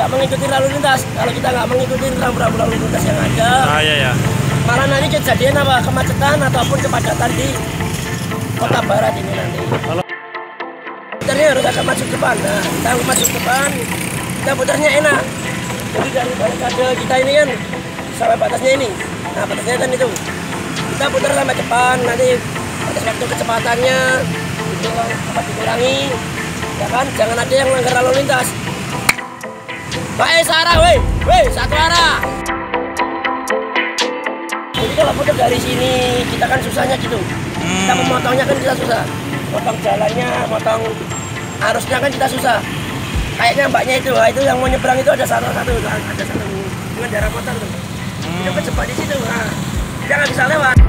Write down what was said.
nggak mengikuti lalu lintas. Kalau kita nggak mengikuti rambu-rambu lalu lintas yang ada, Ah ya ya. malah nanti kejadian apa kemacetan ataupun kepadatan di kota barat ini nanti. Kalau Putarnya harus agak maju ke depan. Nah, kita maju ke depan, kita putarnya enak. Jadi dari barikade kita ini kan sampai batasnya ini. Nah, batasnya kan itu. Kita putar sampai depan, nanti batas waktu kecepatannya itu dapat dikurangi. Ya kan, jangan ada yang melanggar lalu lintas. Baik, searah, weh, weh, satu arah. Jadi kalau putar dari sini, kita kan susahnya gitu. Kita memotongnya kan kita susah. Motong jalannya, motong arusnya kan kita susah. Kayaknya mbaknya itu, wah, itu yang mau nyebrang itu ada satu satu, ada satu pengendara motor tuh. Itu kejebak di situ, nah, dia nggak bisa lewat.